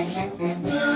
Mm-hmm.